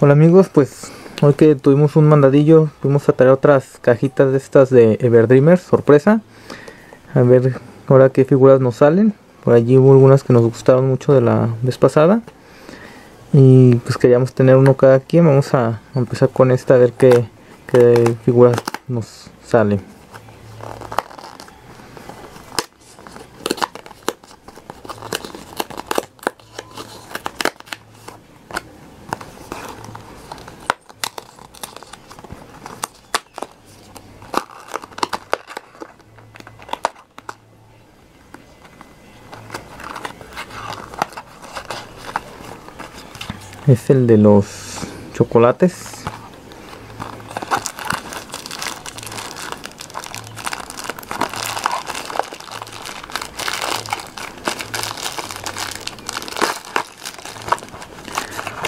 Hola amigos, pues hoy que tuvimos un mandadillo, fuimos a traer otras cajitas de estas de Everdreamers, sorpresa. A ver ahora qué figuras nos salen. Por allí hubo algunas que nos gustaron mucho de la vez pasada. Y pues queríamos tener uno cada quien. Vamos a empezar con esta a ver qué, qué figuras nos salen. Es el de los chocolates.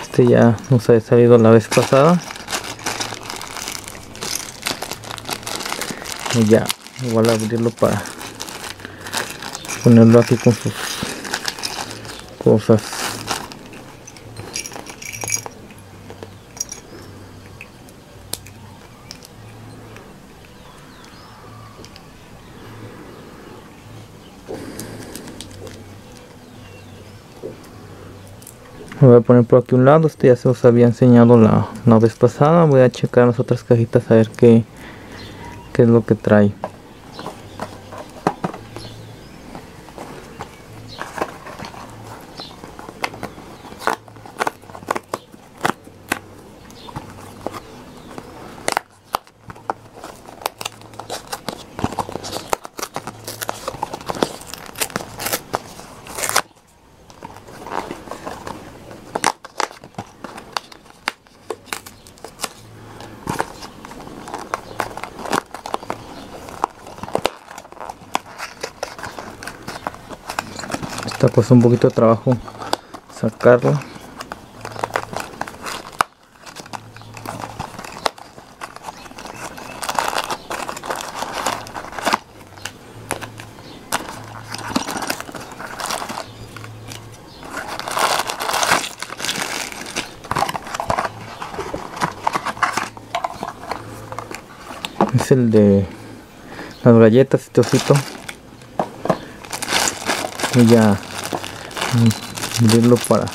Este ya nos ha salido la vez pasada. Y ya igual abrirlo para ponerlo aquí con sus cosas Lo voy a poner por aquí un lado, este ya se os había enseñado la, la vez pasada. Voy a checar las otras cajitas a ver qué, qué es lo que trae. Pues un poquito de trabajo sacarlo. Es el de las galletas, este osito. Voy a abrirlo para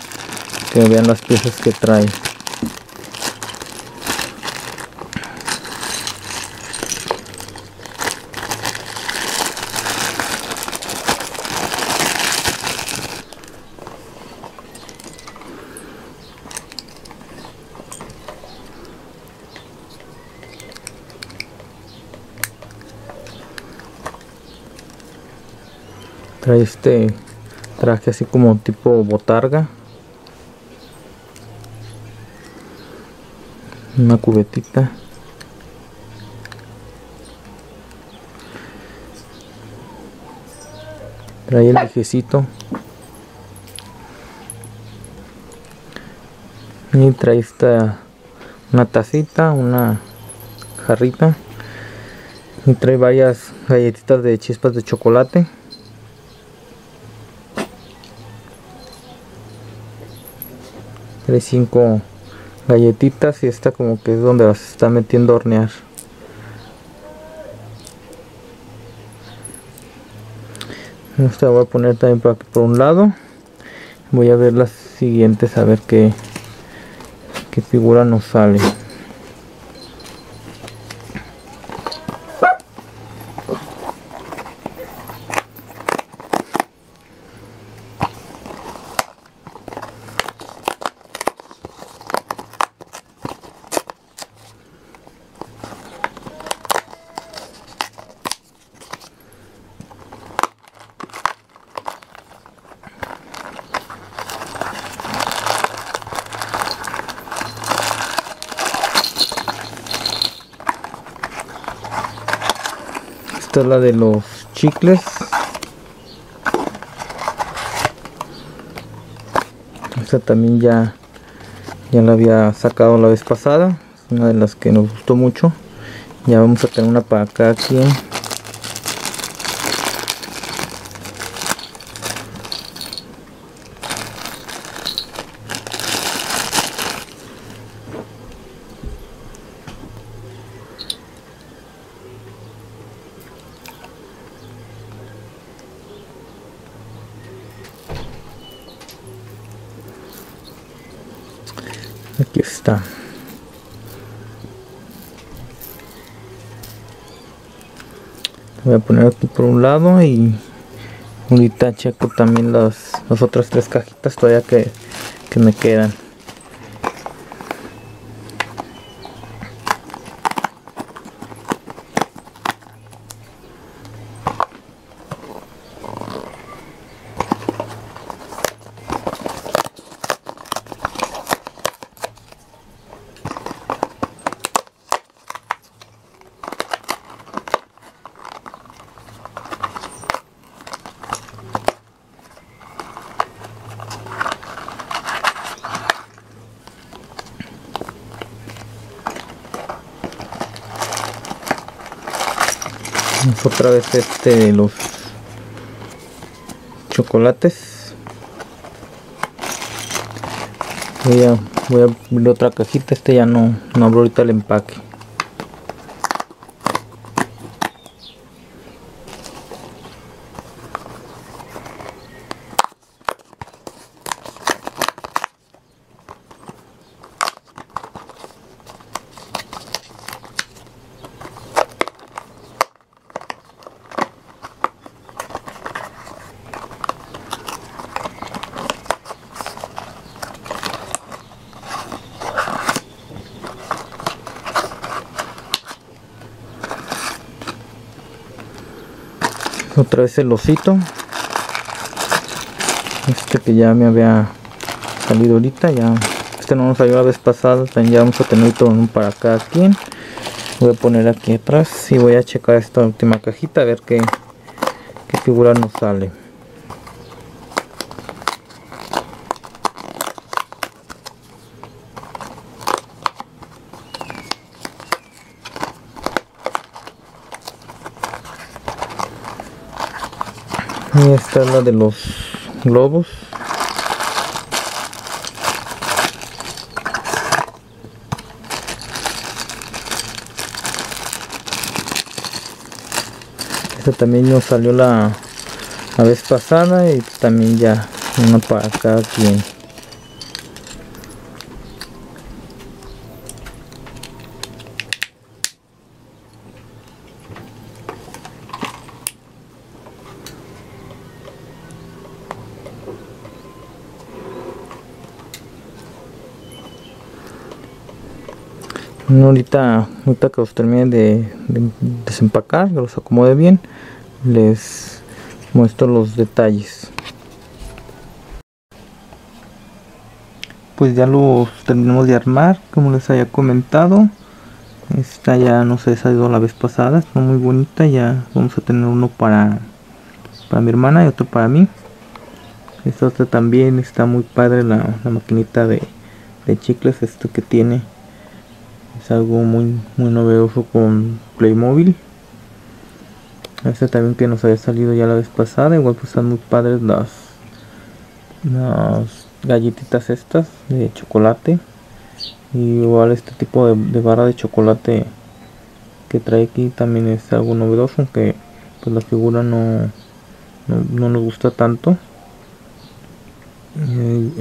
que vean las piezas que trae. trae este traje así como tipo botarga. Una cubetita. Trae el ejecito y trae esta una tacita una jarrita. Y trae varias galletitas de chispas de chocolate trae cinco galletitas y esta como que es donde las está metiendo a hornear. Esta voy a poner también por por un lado. Voy a ver las siguientes a ver qué qué figura nos sale esta es la de los chicles. Esta también ya ya la había sacado la vez pasada. Es una de las que nos gustó mucho. Ya vamos a tener una para acá aquí aquí voy a poner aquí por un lado y ahorita checo también las, las otras tres cajitas todavía que, que me quedan otra vez este de los chocolates. Voy a, voy a abrir otra cajita este ya no, no abro ahorita el empaque otra vez el osito. Este que ya me había salido ahorita ya este no nos salió la vez pasada también ya vamos a tener todo un para cada quien voy a poner aquí atrás y voy a checar esta última cajita a ver qué, qué figura nos sale y esta es la de los globos esta también nos salió la, la vez pasada y también ya una para cada quien ahorita, ahorita que los termine de, desempacar, que los acomode bien, les muestro los detalles. Pues ya los terminamos de armar, como les había comentado. Esta ya no se ha salido la vez pasada, está muy bonita. Ya vamos a tener uno para, para mi hermana y otro para mí. Esta otra también está muy padre, la, maquinita de, de chicles, esto que tiene es algo muy muy novedoso con Playmobil. Este también que nos había salido ya la vez pasada igual pues están muy padres las las galletitas estas de chocolate. Y igual este tipo de, barra de chocolate que trae aquí también es algo novedoso aunque pues la figura no no, nos gusta tanto.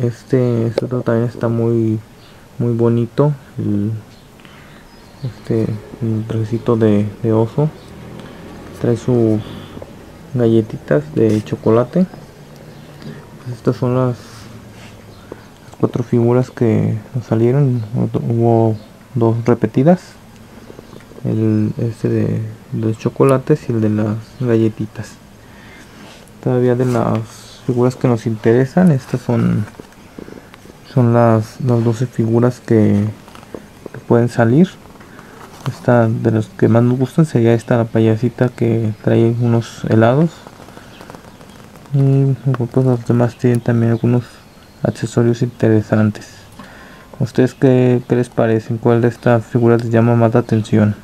Este, este también está muy muy bonito este un trajecito de, oso. Trae sus galletitas de chocolate. Pues estas son las, cuatro figuras que salieron. Hubo dos repetidas. El este de los chocolates y el de las galletitas. Todavía de las figuras que nos interesan estas son son las, las 12 figuras que pueden salir esta de los que más nos gustan sería esta la payasita que trae unos helados. Y pues los demás tienen también algunos accesorios interesantes. Ustedes qué, qué les parecen cuál de estas figuras les llama más la atención